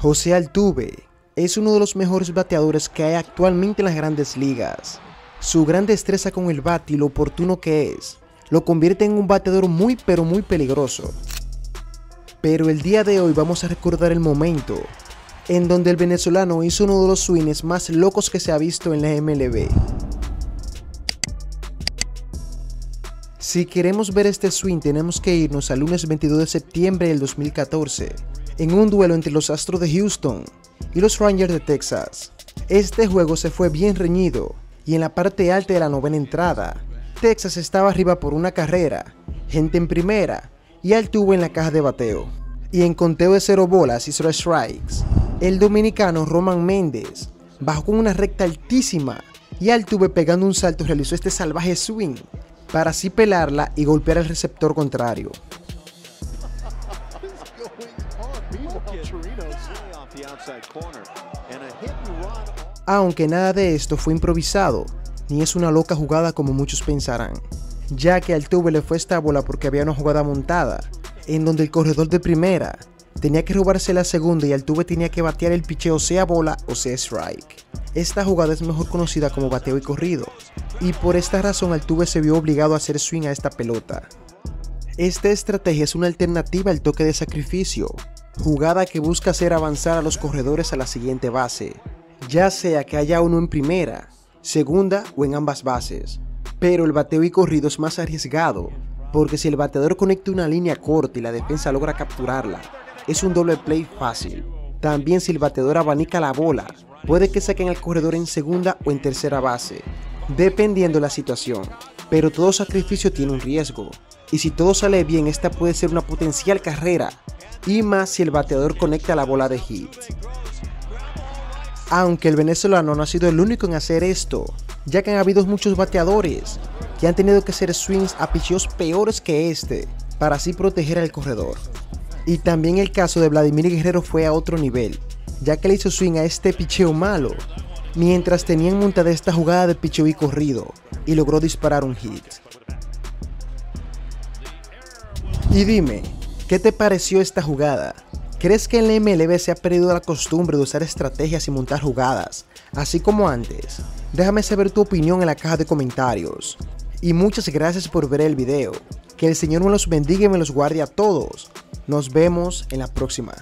José Altuve es uno de los mejores bateadores que hay actualmente en las grandes ligas. Su gran destreza con el bate y lo oportuno que es, lo convierte en un bateador muy pero muy peligroso. Pero el día de hoy vamos a recordar el momento en donde el venezolano hizo uno de los swings más locos que se ha visto en la MLB. Si queremos ver este swing tenemos que irnos al lunes 22 de septiembre del 2014, en un duelo entre los Astros de Houston y los Rangers de Texas. Este juego se fue bien reñido y en la parte alta de la novena entrada, Texas estaba arriba por una carrera, gente en primera y tuvo en la caja de bateo. Y en conteo de cero bolas y cero strikes, el dominicano Roman Méndez bajó con una recta altísima y Altuve pegando un salto realizó este salvaje swing para así pelarla y golpear al receptor contrario. Aunque nada de esto fue improvisado, ni es una loca jugada como muchos pensarán, ya que al tuve le fue esta bola porque había una jugada montada, en donde el corredor de primera tenía que robarse la segunda y Altuve tenía que batear el picheo sea bola o sea strike. Esta jugada es mejor conocida como bateo y corrido, y por esta razón Altuve se vio obligado a hacer swing a esta pelota. Esta estrategia es una alternativa al toque de sacrificio, jugada que busca hacer avanzar a los corredores a la siguiente base, ya sea que haya uno en primera, segunda o en ambas bases. Pero el bateo y corrido es más arriesgado, porque si el bateador conecta una línea corta y la defensa logra capturarla, es un doble play fácil. También si el bateador abanica la bola, puede que saquen al corredor en segunda o en tercera base, dependiendo la situación. Pero todo sacrificio tiene un riesgo, y si todo sale bien esta puede ser una potencial carrera, y más si el bateador conecta la bola de hit. Aunque el venezolano no ha sido el único en hacer esto, ya que han habido muchos bateadores que han tenido que hacer swings a picheos peores que este, para así proteger al corredor. Y también el caso de Vladimir Guerrero fue a otro nivel, ya que le hizo swing a este picheo malo, mientras tenían montada esta jugada de picheo y corrido, y logró disparar un hit. Y dime, ¿qué te pareció esta jugada? ¿Crees que en la MLB se ha perdido la costumbre de usar estrategias y montar jugadas, así como antes? Déjame saber tu opinión en la caja de comentarios. Y muchas gracias por ver el video. Que el Señor me los bendiga y me los guarde a todos. Nos vemos en la próxima.